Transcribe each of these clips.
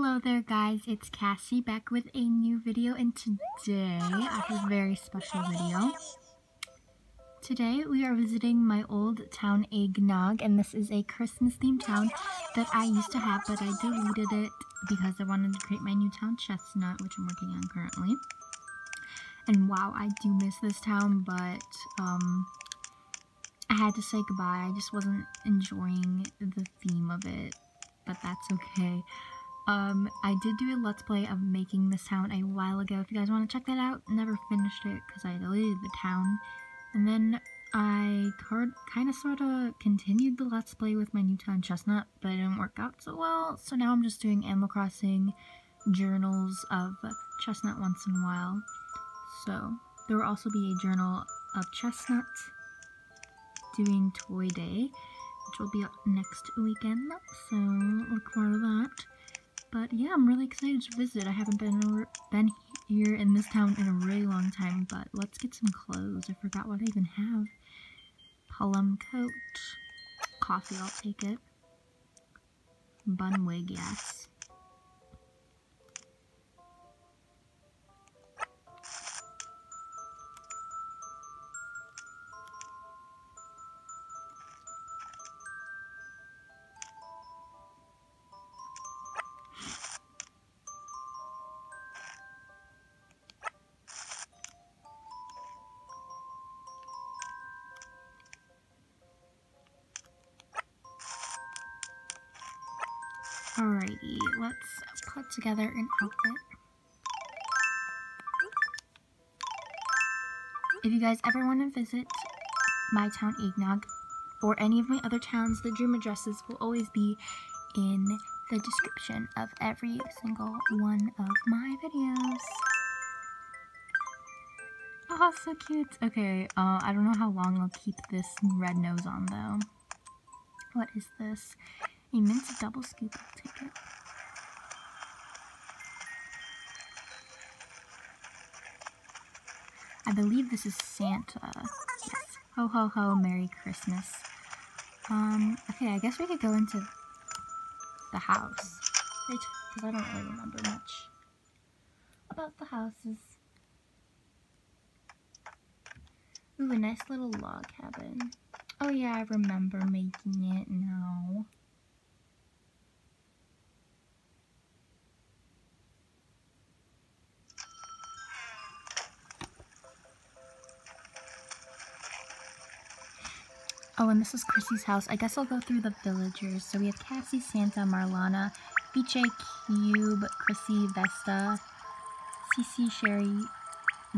Hello there guys, it's Cassie back with a new video and today I have a very special video. Today we are visiting my old town Eggnog and this is a Christmas themed town that I used to have but I deleted it because I wanted to create my new town Chestnut which I'm working on currently. And wow, I do miss this town but um, I had to say goodbye. I just wasn't enjoying the theme of it but that's okay. Um, I did do a let's play of making this town a while ago. If you guys want to check that out, never finished it because I deleted the town. And then I kind of sort of continued the let's play with my new town Chestnut, but it didn't work out so well. So now I'm just doing Animal Crossing journals of Chestnut once in a while. So there will also be a journal of Chestnut doing Toy Day, which will be up next weekend. So look forward to that. But yeah, I'm really excited to visit. I haven't been been here in this town in a really long time, but let's get some clothes. I forgot what I even have. Plum coat. Coffee, I'll take it. Bun wig, yes. Alrighty, let's put together an outfit. If you guys ever want to visit my town Eggnog or any of my other towns, the dream addresses will always be in the description of every single one of my videos. Oh, so cute. Okay, uh, I don't know how long I'll keep this red nose on though. What is this? A mince double scoop, take it. I believe this is Santa. Yes. Ho ho ho, Merry Christmas. Um, okay, I guess we could go into the house. Because I don't really remember much about the houses. Ooh, a nice little log cabin. Oh yeah, I remember making it now. Oh, and this is Chrissy's house. I guess I'll go through the villagers. So we have Cassie, Santa, Marlana, Biche, Cube, Chrissy, Vesta, Cece, Sherry,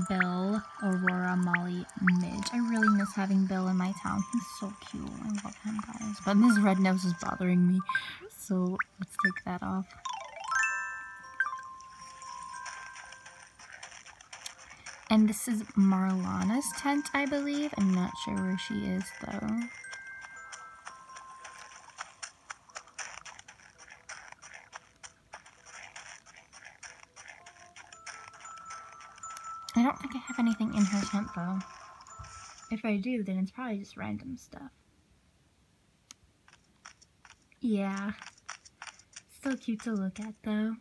Bill, Aurora, Molly, Midge. I really miss having Bill in my town. He's so cute. I love him, guys. But this red nose is bothering me. So let's take that off. And this is Marlana's tent, I believe. I'm not sure where she is, though. I don't think I have anything in her tent, though. If I do, then it's probably just random stuff. Yeah. Still cute to look at, though.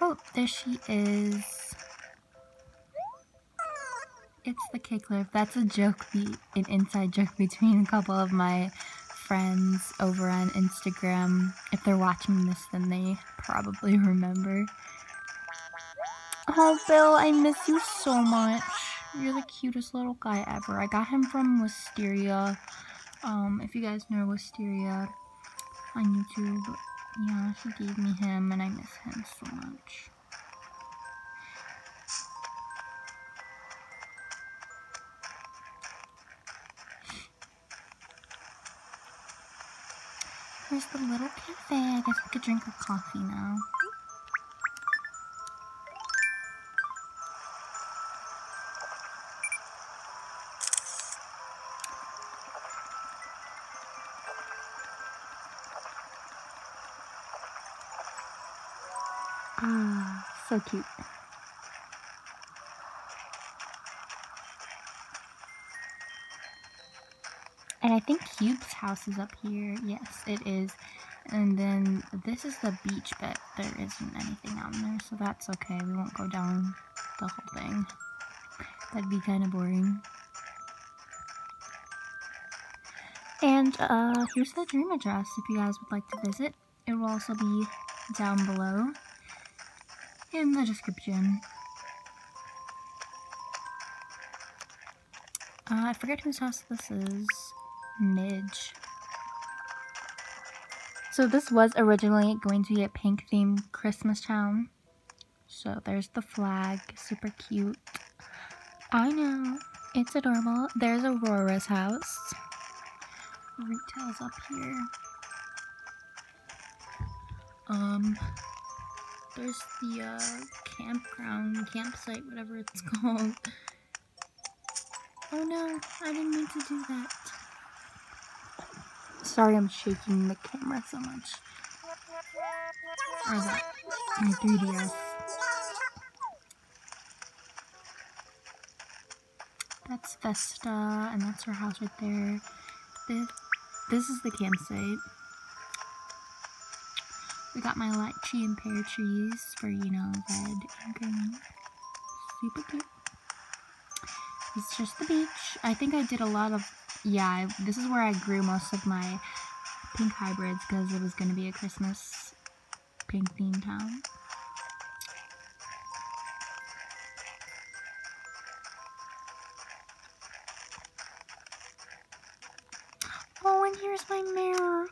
Oh, there she is. It's the Kickler. That's a joke, an inside joke between a couple of my friends over on Instagram. If they're watching this, then they probably remember. Oh, Bill, I miss you so much. You're the cutest little guy ever. I got him from Wisteria. Um, if you guys know Wisteria on YouTube, yeah, she gave me him and I miss him so much. Here's the little cafe. I guess we could drink a coffee now. Ah, so cute. And I think Cube's house is up here. Yes, it is. And then this is the beach, but there isn't anything on there, so that's okay. We won't go down the whole thing. That'd be kind of boring. And uh, here's the dream address if you guys would like to visit. It will also be down below in the description. Uh, I forget whose house this is. Midge. So this was originally going to be a pink themed Christmas town. So there's the flag, super cute. I know, it's adorable. There's Aurora's house. Retail's up here. Um, there's the uh, campground, campsite, whatever it's called. Oh no, I didn't mean to do that. Sorry I'm shaking the camera so much. Or that, my 3DS. That's Vesta, and that's her house right there. This, this is the campsite. We got my lychee and pear trees for, you know, red and green. Super cute. It's just the beach. I think I did a lot of, yeah, this is where I grew most of my pink hybrids because it was going to be a Christmas pink theme town. Oh, and here's my mirror.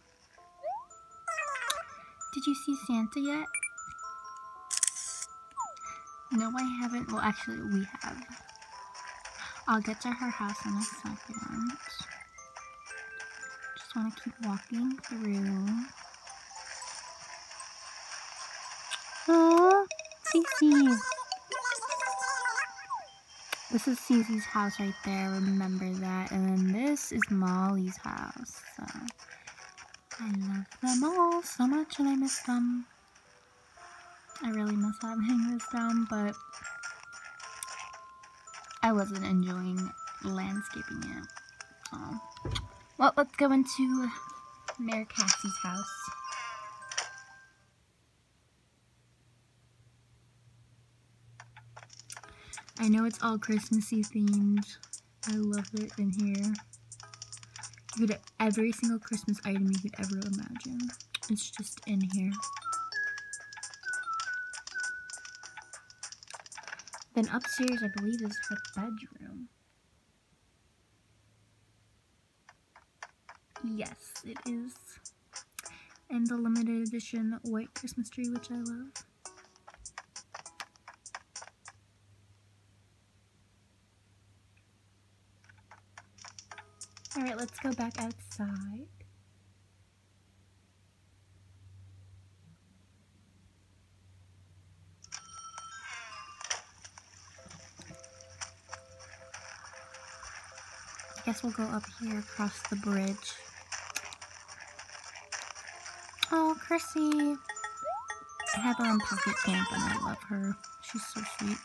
Did you see Santa yet? No, I haven't. Well, actually, we have. I'll get to her house in a second. Just want to keep walking through. Oh, Cece. This is Cece's house right there, remember that. And then this is Molly's house. So. I love them all so much and I miss them. I really miss having this down, but I wasn't enjoying landscaping it. Well, let's go into Mayor Cassie's house. I know it's all Christmassy themed. I love it in here. You get every single Christmas item you could ever imagine. It's just in here. Then upstairs, I believe, is her bedroom. Yes, it is. And the limited edition white Christmas tree, which I love. Alright, let's go back outside. Guess we'll go up here across the bridge. Oh, Chrissy. I have her on Pocket Camp and I love her. She's so sweet.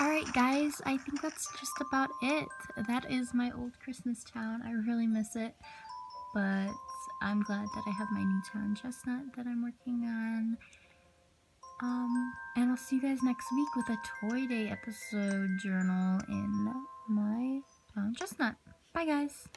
Alright guys, I think that's just about it. That is my old Christmas town. I really miss it. But I'm glad that I have my new town chestnut that I'm working on. Um, and I'll see you guys next week with a Toy Day episode journal in my town chestnut. Bye guys!